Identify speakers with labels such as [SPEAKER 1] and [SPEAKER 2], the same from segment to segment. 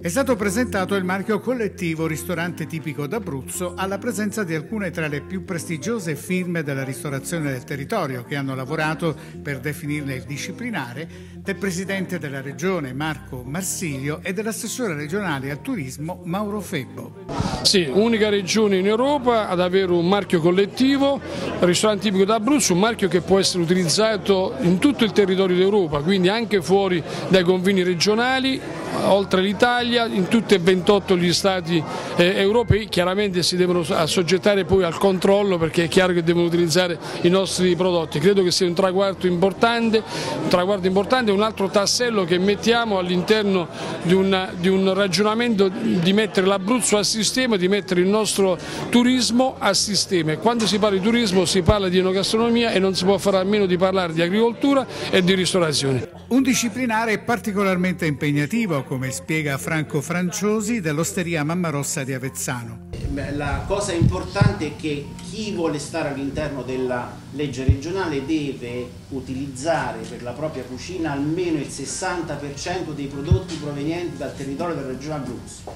[SPEAKER 1] È stato presentato il marchio collettivo Ristorante Tipico d'Abruzzo alla presenza di alcune tra le più prestigiose firme della ristorazione del territorio che hanno lavorato per definirne il disciplinare del presidente della regione Marco Marsilio e dell'assessore regionale al turismo Mauro Febbo.
[SPEAKER 2] Sì, unica regione in Europa ad avere un marchio collettivo, Ristorante Tipico d'Abruzzo, un marchio che può essere utilizzato in tutto il territorio d'Europa, quindi anche fuori dai confini regionali, oltre l'Italia, in tutti e 28 gli stati eh, europei, chiaramente si devono assoggettare poi al controllo perché è chiaro che devono utilizzare i nostri prodotti. Credo che sia un traguardo importante, un, traguardo importante, un altro tassello che mettiamo all'interno di, di, un ragionamento di mettere l'Abruzzo a sistema, di mettere il nostro turismo a sistema. Quando si parla di turismo si parla di enogastronomia e non si può fare a meno di parlare di agricoltura e di ristorazione.
[SPEAKER 1] Un disciplinare particolarmente impegnativo, come spiega Franco Franciosi dell'Osteria Mamma Rossa di Avezzano.
[SPEAKER 3] La cosa importante è che chi vuole stare all'interno della legge regionale deve utilizzare per la propria cucina almeno il 60% dei prodotti provenienti dal territorio della regione Abruzzo.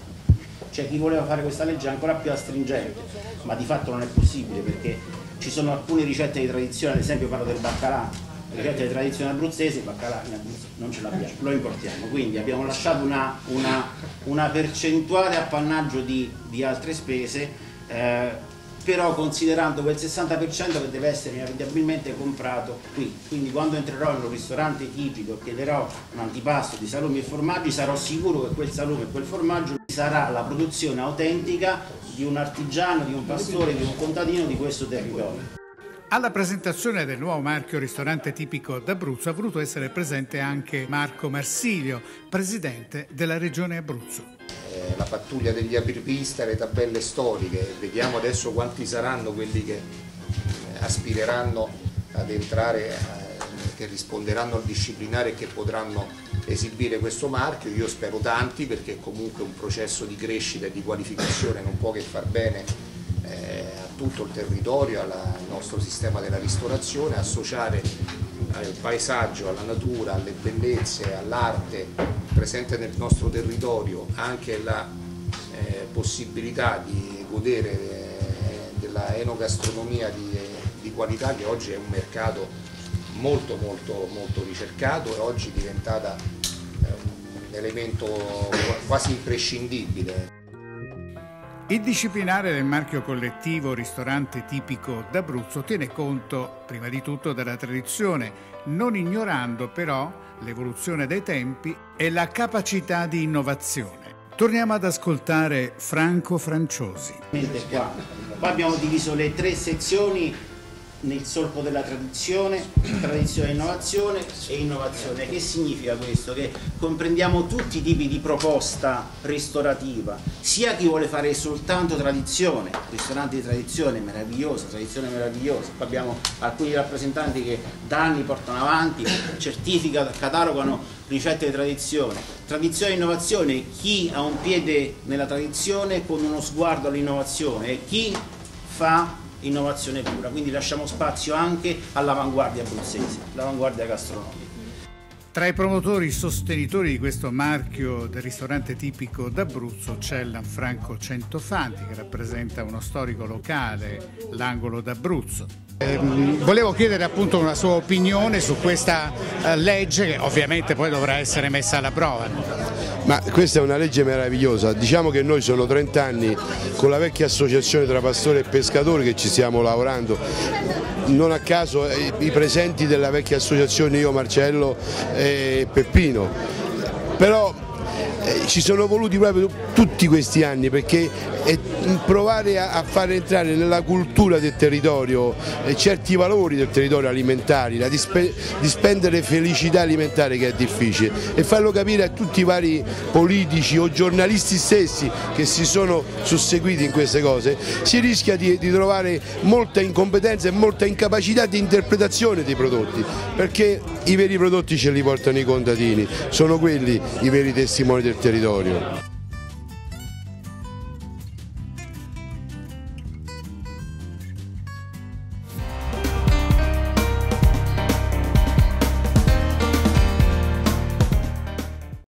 [SPEAKER 3] Cioè chi voleva fare questa legge è ancora più astringente, ma di fatto non è possibile perché ci sono alcune ricette di tradizione, ad esempio parlo del baccalà, ricette di tradizione abruzzese, il baccalà in Abruzzo non ce l'abbiamo, lo importiamo, quindi abbiamo lasciato una, una, una percentuale appannaggio di, di altre spese, eh, però considerando quel 60% che deve essere inevitabilmente comprato qui, quindi quando entrerò in un ristorante tipico e chiederò un antipasto di salumi e formaggi sarò sicuro che quel salume e quel formaggio sarà la produzione autentica di un artigiano, di un pastore, di un contadino di questo territorio.
[SPEAKER 1] Alla presentazione del nuovo marchio ristorante tipico d'Abruzzo ha voluto essere presente anche Marco Marsilio, presidente della regione Abruzzo.
[SPEAKER 4] Eh, la pattuglia degli apripista, le tabelle storiche, vediamo adesso quanti saranno quelli che eh, aspireranno ad entrare, eh, che risponderanno al disciplinare e che potranno esibire questo marchio, io spero tanti perché comunque un processo di crescita e di qualificazione non può che far bene tutto il territorio, al nostro sistema della ristorazione, associare al paesaggio, alla natura, alle bellezze, all'arte presente nel nostro territorio anche la eh, possibilità di godere eh, della enogastronomia di, di, qualità che oggi è un mercato molto molto molto ricercato e oggi è diventata eh, un elemento quasi imprescindibile.
[SPEAKER 1] Il disciplinare del marchio collettivo ristorante tipico d'Abruzzo tiene conto prima di tutto della tradizione, non ignorando però l'evoluzione dei tempi e la capacità di innovazione. Torniamo ad ascoltare Franco Franciosi.
[SPEAKER 3] Qua, qua abbiamo diviso le tre sezioni nel solco della tradizione, tradizione e innovazione e innovazione. Che significa questo? Che comprendiamo tutti i tipi di proposta ristorativa, sia chi vuole fare soltanto tradizione, ristoranti di tradizione meravigliosa, tradizione meravigliosa, qua abbiamo alcuni rappresentanti che da anni portano avanti, certificano, catalogano ricette di tradizione, tradizione e innovazione, chi ha un piede nella tradizione con uno sguardo all'innovazione e chi fa innovazione pura, quindi lasciamo spazio anche all'avanguardia abruzzese, l'avanguardia gastronomica.
[SPEAKER 1] Tra i promotori sostenitori di questo marchio del ristorante tipico d'Abruzzo c'è Lanfranco Centofanti che rappresenta uno storico locale, l'angolo d'Abruzzo. Eh, volevo chiedere appunto una sua opinione su questa eh, legge che ovviamente poi dovrà essere messa alla prova.
[SPEAKER 5] Ma questa è una legge meravigliosa, diciamo che noi sono 30 anni con la vecchia associazione tra pastori e pescatori che ci stiamo lavorando, non a caso eh, i presenti della vecchia associazione io, Marcello e Peppino, però ci sono voluti proprio tutti questi anni perché eh, provare a, far entrare nella cultura del territorio eh, certi valori del territorio alimentari, la dispe, dispendere felicità alimentare che è difficile e farlo capire a tutti i vari politici o giornalisti stessi che si sono susseguiti in queste cose, si rischia di, di trovare molta incompetenza e molta incapacità di interpretazione dei prodotti perché i veri prodotti ce li portano i contadini, sono quelli i veri testimoni del territorio.